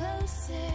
closer.